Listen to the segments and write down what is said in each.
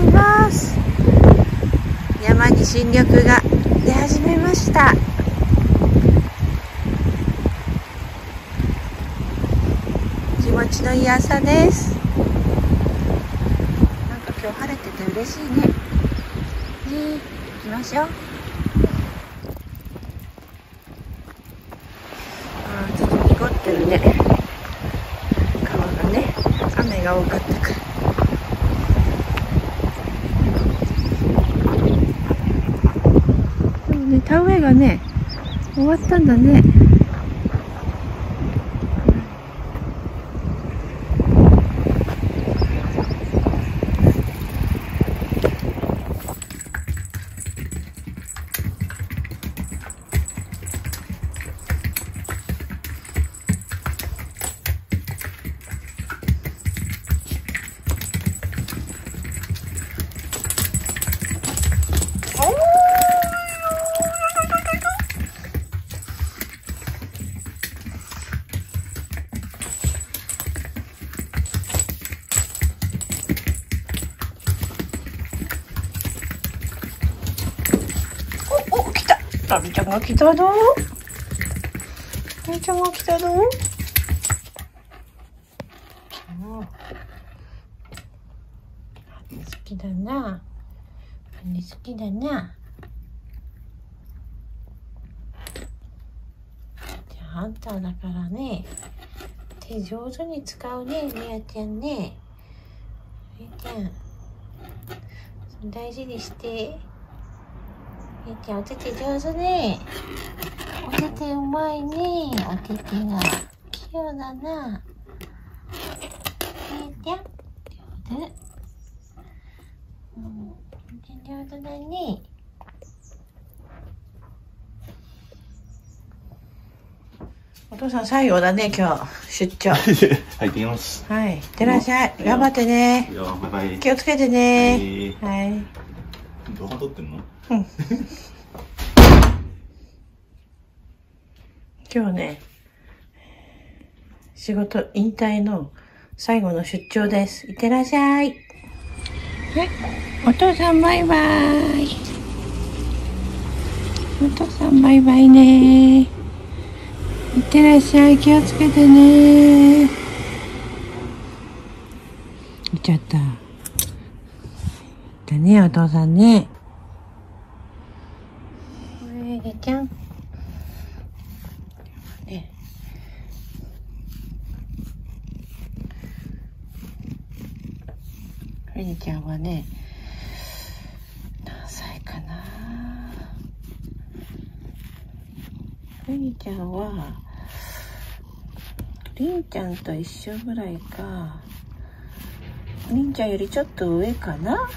います。山に新緑が出始めました。気持ちのいい朝です。なんか今日晴れてて嬉しいね。ね行きましょう。あちょっと濁ってるね。川がね雨が多かった。田植えがね終わったんだね。お来たラビちゃんが来たぞ。ラビちゃんが来たぞ。好きだな。好きだな。じゃああんただからね手上手に使うねみやちゃんね。みやちゃん大事にして。みやちゃんお手手上手ね。お手手うまいね。お手手が器用だな。みやちゃん上手。うん上手だね。お父さん最後だね今日。出張。はい、行ってきます。はい。いってらっしゃい。頑張ってね。いや、バイバイ。気をつけてね。はい動画撮ってんの？今日ね仕事引退の最後の出張です。いってらっしゃい。はいお父さんバイバイ。お父さんバイバイね。いってらっしゃい。気をつけてね。行っちゃっただねお父さんね。おいちゃん。ね。フェニちゃんはね何歳かな。フェニちゃんはりんちゃんと一緒ぐらいかりんちゃんよりちょっと上かな。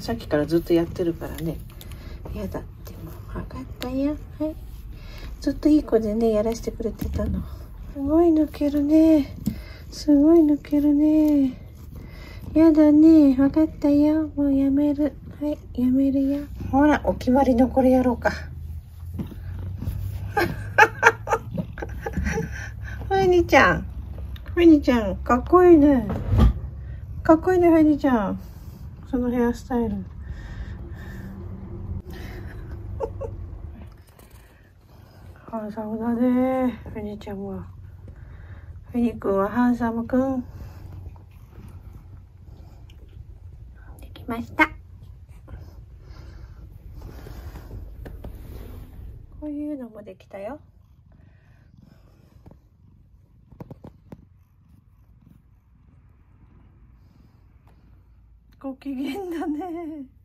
さっきからずっとやってるからね。嫌だってもう。分かったよ。はい。ずっといい子でねやらせてくれてたの。すごい抜けるね。すごい抜けるね。やだね。分かったよ。もうやめる。はい。やめるよ。ほらお決まりのこれやろうか。フェニちゃん。フェニちゃんかっこいいね。かっこいいねフェニちゃんそのヘアスタイル。ハンサムだね。フェニちゃんは。フェニ君はハンサムくん。できました。こういうのもできたよご機嫌だね。